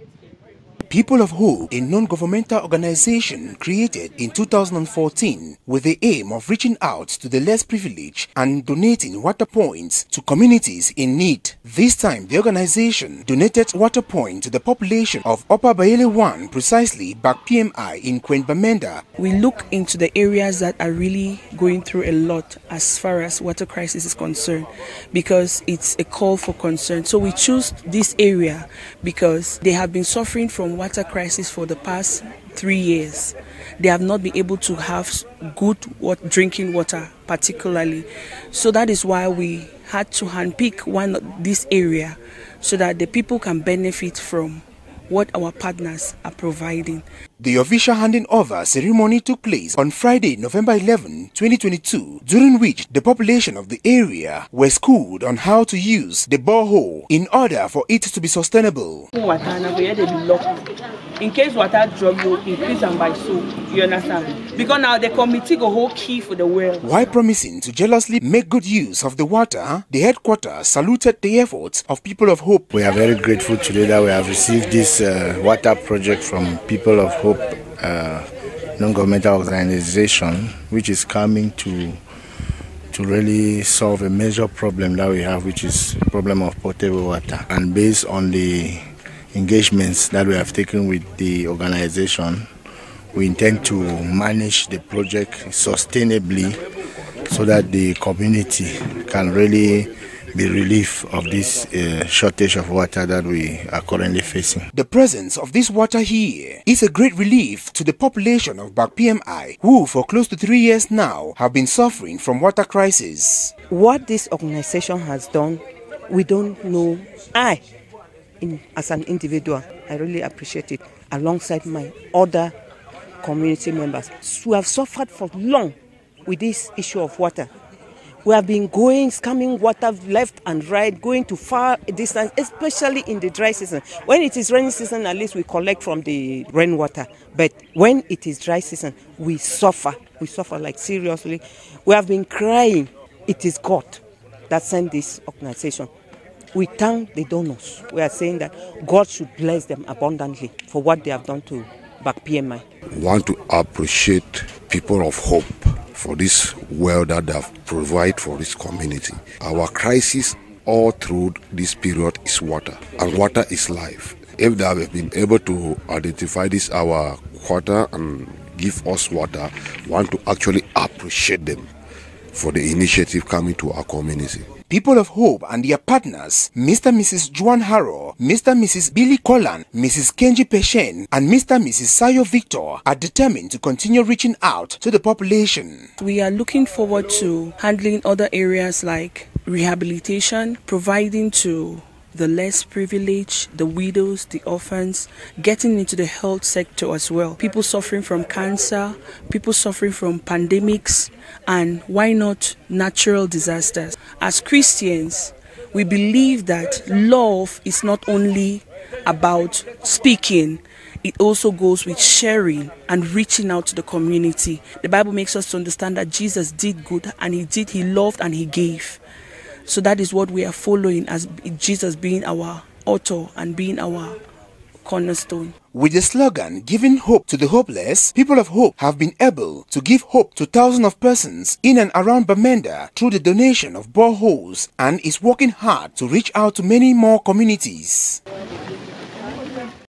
it's good. People of Hope, a non-governmental organization created in 2014 with the aim of reaching out to the less privileged and donating water points to communities in need. This time, the organization donated water point to the population of Upper Bayelle 1, precisely back PMI in Nkwen Bamenda. We look into the areas that are really going through a lot as far as water crisis is concerned because it's a call for concern. So we choose this area because they have been suffering from water crisis for the past three years. They have not been able to have good drinking water, particularly. So that is why we had to handpick one this area so that the people can benefit from what our partners are providing. The official handing over ceremony took place on Friday, November 11, 2022, during which the population of the area were schooled on how to use the borehole in order for it to be sustainable. In case water drop, you increase them by so. You understand? Because now the committee go hold key for the well. While promising to jealously make good use of the water, the headquarters saluted the efforts of people of Hope. We are very grateful today that we have received this uh, water project from people of Hope uh, non-governmental organization, which is coming to to really solve a major problem that we have, which is the problem of potable water. And based on the engagements that we have taken with the organization, we intend to manage the project sustainably so that the community can really be relief of this uh, shortage of water that we are currently facing. The presence of this water here is a great relief to the population of Back PMI, who for close to three years now have been suffering from water crisis. What this organization has done, we don't know. I, in, as an individual, I really appreciate it alongside my other community members who have suffered for long with this issue of water. We have been going, scamming water left and right, going to far distance, especially in the dry season. When it is rainy season, at least we collect from the rainwater. But when it is dry season, we suffer. We suffer like seriously. We have been crying. It is God that sent this organization. We thank the donors. We are saying that God should bless them abundantly for what they have done to Back PMI. We want to appreciate people of hope for this well that they have provided for this community. Our crisis all through this period is water, and water is life. If they have been able to identify this our quarter and give us water, want to actually appreciate them for the initiative coming to our community. People of Hope and their partners, Mr. and Mrs. Juan Harrow, Mr. and Mrs. Billy Collan, Mrs. Kenji Peshen, and Mr. and Mrs. Sayo Victor are determined to continue reaching out to the population. We are looking forward to handling other areas like rehabilitation, providing to the less privileged, the widows, the orphans, getting into the health sector as well. People suffering from cancer, people suffering from pandemics, and why not natural disasters. As Christians, we believe that love is not only about speaking, it also goes with sharing and reaching out to the community. The Bible makes us to understand that Jesus did good and he did, he loved and he gave. So that is what we are following as Jesus being our author and being our cornerstone. With the slogan, giving hope to the hopeless, people of hope have been able to give hope to thousands of persons in and around Bamenda through the donation of boreholes and is working hard to reach out to many more communities.